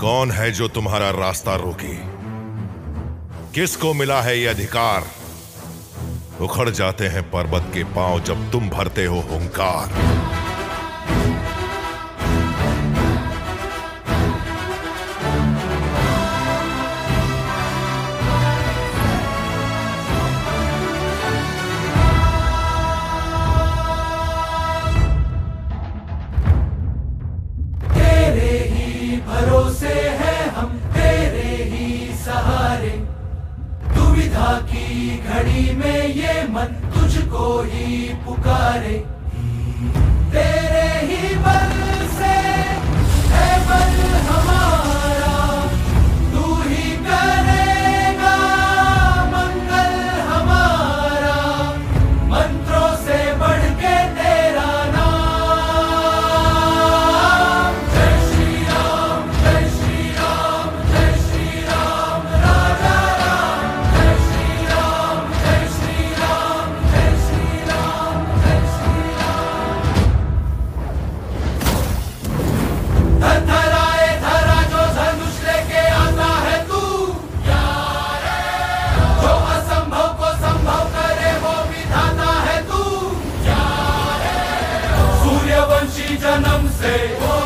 कौन है जो तुम्हारा रास्ता रोके? किसको मिला है यह अधिकार? उखड़ जाते हैं पर्वत के पाँव जब तुम भरते हो हुंकार। भरोसे हैं हम तेरे ही सहारे। दुविधा की घड़ी में ये मन तुझको ही पुकारे। Say what?